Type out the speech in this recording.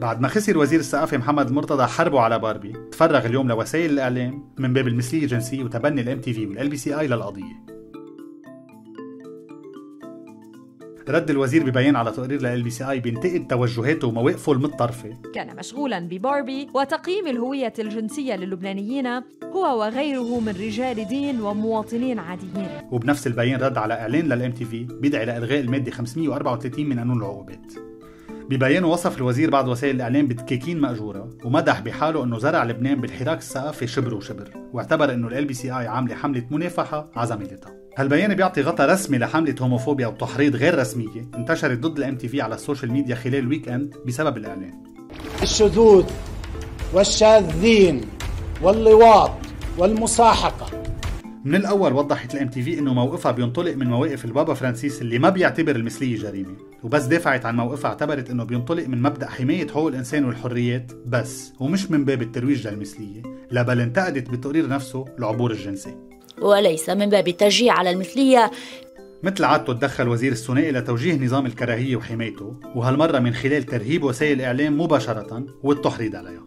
بعد ما خسر وزير الثقافة محمد المرتضى حربه على باربي تفرغ اليوم لوسائل الإعلام من باب المثلية الجنسية وتبني ال MTV وال LBCI للقضية. رد الوزير ببيان على تقرير لل LBCI بينتقد توجهاته ومواقفه المتطرفة. كان مشغولا بباربي وتقييم الهوية الجنسية للبنانيين هو وغيره من رجال دين ومواطنين عاديين. وبنفس البيان رد على إعلان لل MTV بيدعي لإلغاء المادة 534 من قانون العقوبات. ببيانه وصف الوزير بعض وسائل الإعلام بدكاكين مأجورة ومدح بحاله إنه زرع لبنان بالحراك الثقافي شبر وشبر واعتبر إنه ال LBCI عاملة حملة منافحة على زميلتها هالبيان بيعطي غطاء رسمي لحملة homophobia وتحريض غير رسمية انتشرت ضد ال MTV على ال social media خلال ال weekend بسبب الإعلان. الشذوذ والشاذين واللواط والمساحقة من الأول وضحت ال MTV إنه موقفها بينطلق من مواقف البابا فرانسيس اللي ما بيعتبر المثلية جريمه وبس دافعت عن موقفها اعتبرت إنه بينطلق من مبدأ حماية حقوق الإنسان والحريات بس ومش من باب الترويج للمثلية لا بل انتقدت بالتقرير نفسه العبور الجنسي. وليس من باب التشجيع على المثلية. مثل عادته تدخل وزير الثنائي لتوجيه نظام الكراهية وحمايته وهالمرة من خلال ترهيب وسائل الاعلام مباشرة والتحريض عليها.